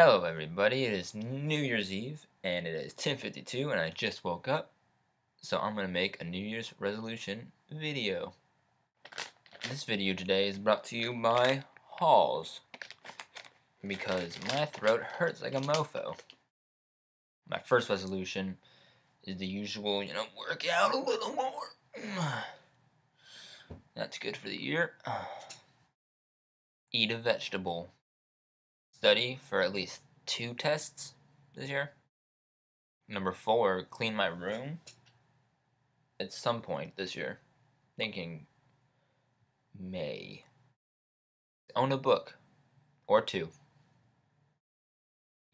Hello everybody, it is New Year's Eve and it is 10.52 and I just woke up so I'm going to make a New Year's resolution video. This video today is brought to you by Halls because my throat hurts like a mofo. My first resolution is the usual, you know, work out a little more. That's good for the year. Eat a vegetable study for at least two tests this year. Number four, clean my room at some point this year. Thinking May. Own a book or two.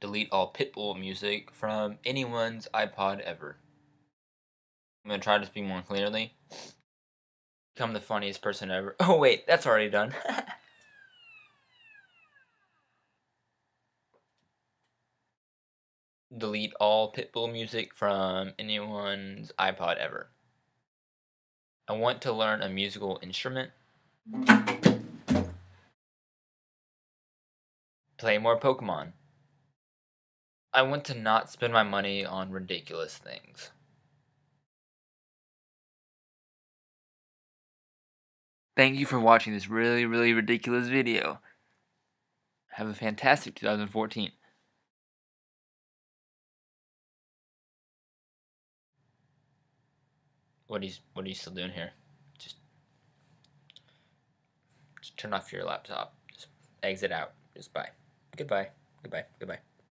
Delete all Pitbull music from anyone's iPod ever. I'm gonna try to speak more clearly. Become the funniest person ever. Oh, wait, that's already done. delete all Pitbull music from anyone's iPod ever. I want to learn a musical instrument. Play more Pokemon. I want to not spend my money on ridiculous things. Thank you for watching this really, really ridiculous video. Have a fantastic 2014. What you What you still doing here? Just, just turn off your laptop. Just exit out. Just bye. Goodbye. Goodbye. Goodbye.